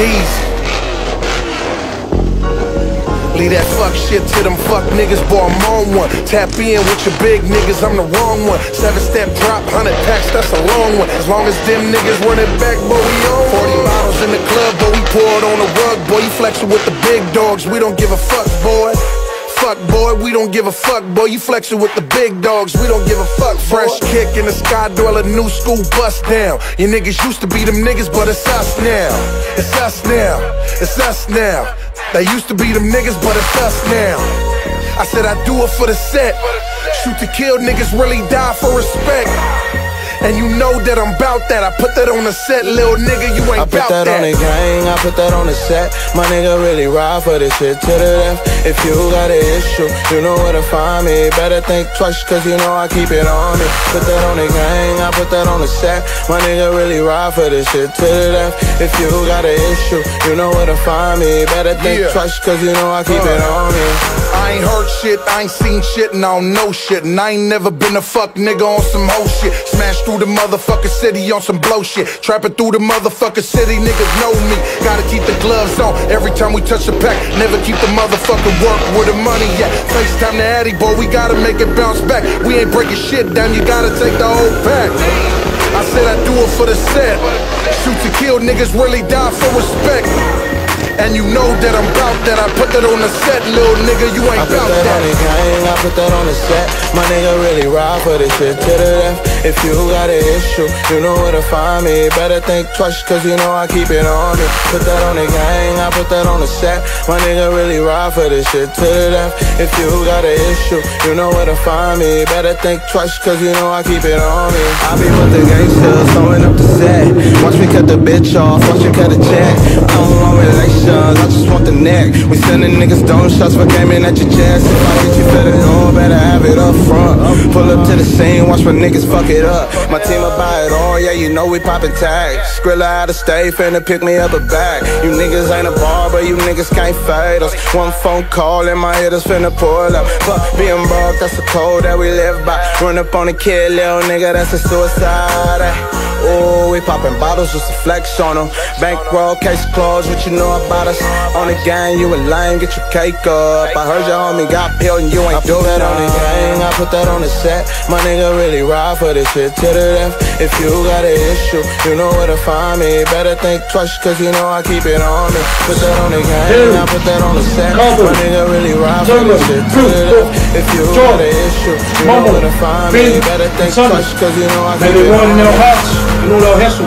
D's. Leave that fuck shit to them fuck niggas, boy, I'm on one. Tap in with your big niggas, I'm the wrong one. Seven step drop, 100 packs, that's a long one. As long as them niggas running back, boy, we on. 40 bottles in the club, boy, we poured on the rug, boy, you flexing with the big dogs, we don't give a fuck, boy. Fuck boy, we don't give a fuck, boy. You flexing with the big dogs, we don't give a fuck. Fresh kick in the sky, dweller, new school bust down. You niggas used to be them niggas, but it's us now. It's us now. It's us now. They used to be them niggas, but it's us now. I said I do it for the set. Shoot to kill, niggas really die for respect. And you know that I'm bout that. I put that on the set, little nigga, you ain't I put that, that. on the gang, I put that on the set. My nigga really ride for this shit to the left. If you got an issue, you know where to find me. Better think twice, cause you know I keep it on me. Put that on the gang, I put that on the set. My nigga really ride for this shit to the left. If you got an issue, you know where to find me. Better think Yeah. twice, cause you know I keep it uh. on me. I ain't heard shit, I ain't seen shit, and I don't know shit. And I ain't never been a fuck nigga on some hoe shit. Smash through the motherfucking city on some blow shit. Trapping through the motherfucking city, niggas know me. Gotta keep the gloves on every time we touch the pack. Never keep the motherfucking work where the money at. FaceTime the Addy, boy, we gotta make it bounce back. We ain't breaking shit down, you gotta take the whole pack. I said I do it for the set. Shoot to kill, niggas really die for respect. And you know that I'm bout that. I put that on the set, little nigga. You ain't bout that on the that. gang, I put that on the set. My nigga really ride for this shit to the left. If you got an issue, you know where to find me. Better think twice, cause you know I keep it on me. Put that on the gang, I put that on the set. My nigga really ride for this shit to the left. If you got an issue, you know where to find me. Better think twice, cause you know I keep it on me. I be with the gangsters, throwing up the set. Watch me cut the bitch off, watch you cut a check. Don't want relations, I just want the neck. We sending niggas dome shots for gaming at your chest. If I get you better know, better have it up front. Pull up to the scene, watch my niggas fuck it up. My team will buy it all, yeah, you know we poppin' tags. Skrilla out of state, finna pick me up a bag. You niggas ain't a bar, but you niggas can't fade us. One phone call and my hitters finna pull up. Fuck being broke, that's the code that we live by. Run up on a kid, little nigga, that's a suicide. Ooh, we poppin' bottles just to flex on them. Bankroll, case closed, what you know about us? On the gang, you a lame, get your cake up. I heard your homie got peeled and you ain't do that on the gang. I put that on the set. My nigga really ride for this shit to the death. If you got an issue, you know where to find me. Better think twice, cause you know I keep it on me. Put that on the gang, I put that on the set. My nigga really ride for this shit to the death. If you got an issue, you know where to find me. Better think twice, cause you know I keep it Medio on in me. El Hats, en uno de esos.